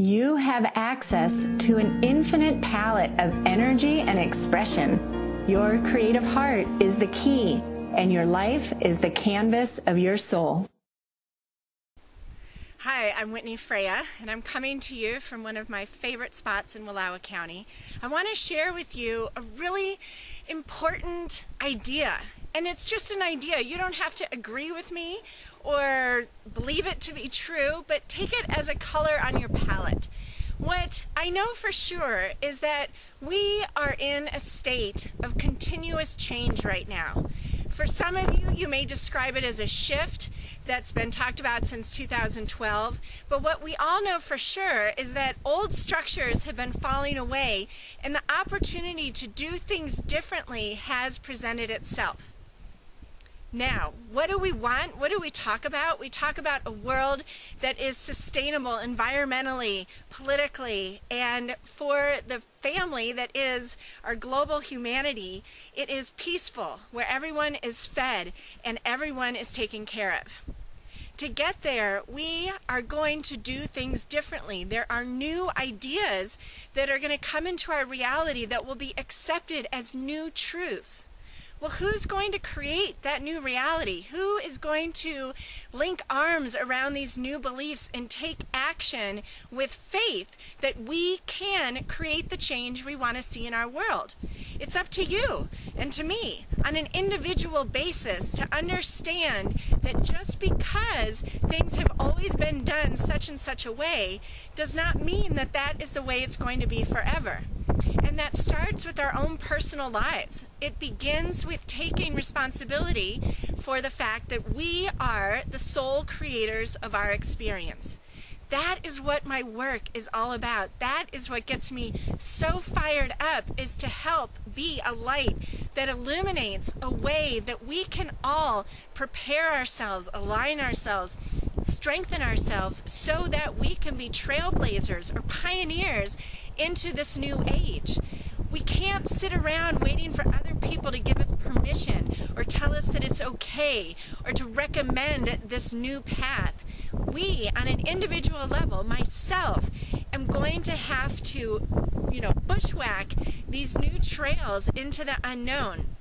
You have access to an infinite palette of energy and expression. Your creative heart is the key, and your life is the canvas of your soul. Hi, I'm Whitney Freya, and I'm coming to you from one of my favorite spots in Wallowa County. I want to share with you a really important idea. And it's just an idea. You don't have to agree with me or believe it to be true, but take it as a color on your palette. What I know for sure is that we are in a state of continuous change right now. For some of you, you may describe it as a shift that's been talked about since 2012. But what we all know for sure is that old structures have been falling away and the opportunity to do things differently has presented itself. Now, what do we want? What do we talk about? We talk about a world that is sustainable environmentally, politically, and for the family that is our global humanity, it is peaceful, where everyone is fed and everyone is taken care of. To get there, we are going to do things differently. There are new ideas that are going to come into our reality that will be accepted as new truths. Well, who's going to create that new reality? Who is going to link arms around these new beliefs and take action with faith that we can create the change we want to see in our world? It's up to you and to me on an individual basis to understand that just because things have always been done such and such a way does not mean that that is the way it's going to be forever. That starts with our own personal lives. It begins with taking responsibility for the fact that we are the sole creators of our experience. That is what my work is all about. That is what gets me so fired up is to help be a light that illuminates a way that we can all prepare ourselves, align ourselves, strengthen ourselves so that we can be trailblazers or pioneers into this new age. We can't sit around waiting for other people to give us permission or tell us that it's okay or to recommend this new path. We, on an individual level, myself, am going to have to, you know, bushwhack these new trails into the unknown.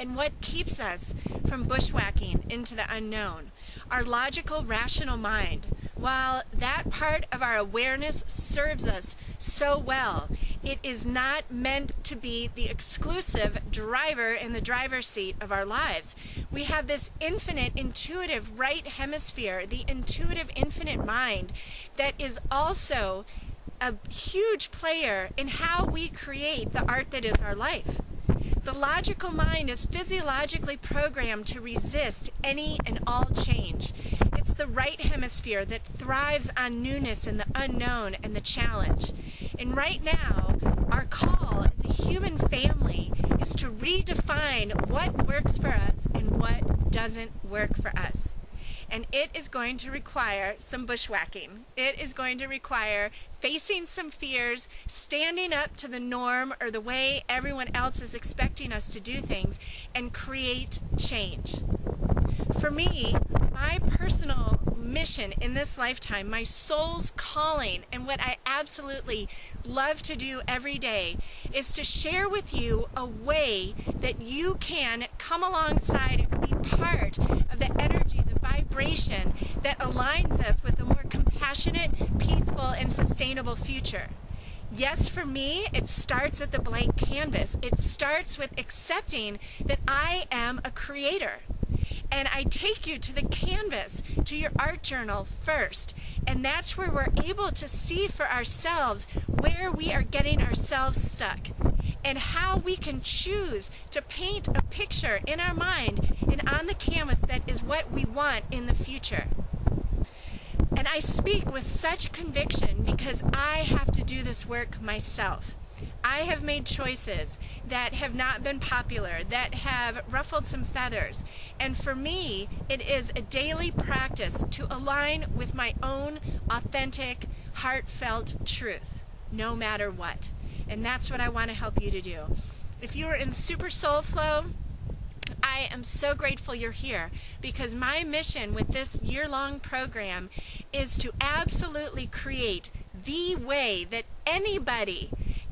And what keeps us from bushwhacking into the unknown? Our logical, rational mind. While that part of our awareness serves us so well. It is not meant to be the exclusive driver in the driver's seat of our lives. We have this infinite, intuitive right hemisphere, the intuitive, infinite mind that is also a huge player in how we create the art that is our life. The logical mind is physiologically programmed to resist any and all change. Right hemisphere that thrives on newness and the unknown and the challenge. And right now, our call as a human family is to redefine what works for us and what doesn't work for us and it is going to require some bushwhacking. It is going to require facing some fears, standing up to the norm or the way everyone else is expecting us to do things, and create change. For me, my personal mission in this lifetime, my soul's calling, and what I absolutely love to do every day is to share with you a way that you can come alongside and be part of the energy, the vibration that aligns us with a more compassionate, peaceful, and sustainable future. Yes, for me, it starts at the blank canvas. It starts with accepting that I am a creator and I take you to the canvas, to your art journal first. And that's where we're able to see for ourselves where we are getting ourselves stuck and how we can choose to paint a picture in our mind and on the canvas that is what we want in the future. And I speak with such conviction because I have to do this work myself. I have made choices that have not been popular, that have ruffled some feathers. And for me, it is a daily practice to align with my own authentic, heartfelt truth, no matter what. And that's what I want to help you to do. If you are in super soul flow, I am so grateful you're here because my mission with this year long program is to absolutely create the way that anybody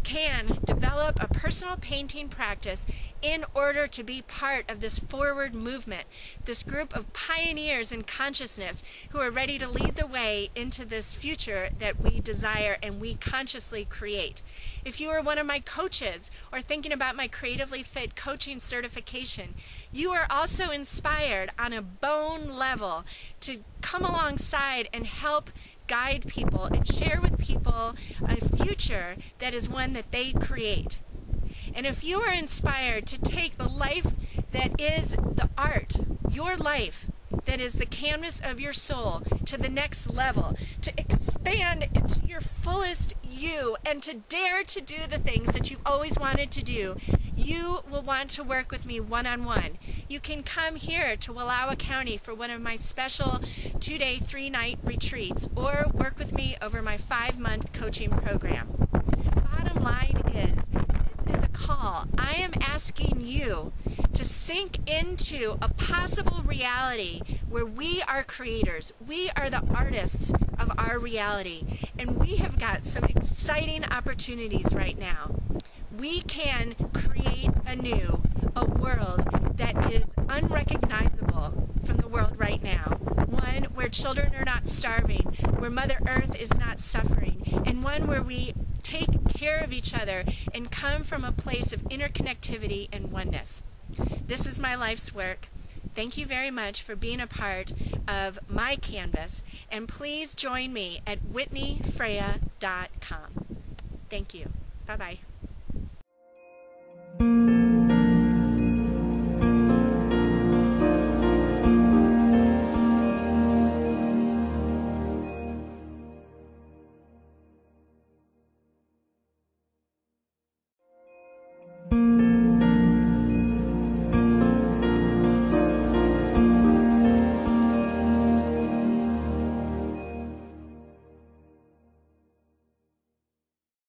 can develop a personal painting practice in order to be part of this forward movement, this group of pioneers in consciousness who are ready to lead the way into this future that we desire and we consciously create. If you are one of my coaches or thinking about my Creatively Fit coaching certification, you are also inspired on a bone level to come alongside and help guide people and share with people a future that is one that they create. And if you are inspired to take the life that is the art, your life, that is the canvas of your soul to the next level, to expand into your fullest you, and to dare to do the things that you've always wanted to do, you will want to work with me one on one. You can come here to Wallowa County for one of my special two day, three night retreats, or work with me over my five month coaching program. Bottom line is, call. I am asking you to sink into a possible reality where we are creators. We are the artists of our reality. And we have got some exciting opportunities right now. We can create anew a world that is unrecognizable from the world right now. One where children are not starving, where Mother Earth is not suffering, and one where we take care of each other and come from a place of interconnectivity and oneness. This is my life's work. Thank you very much for being a part of my canvas, and please join me at whitneyfreya.com. Thank you. Bye bye.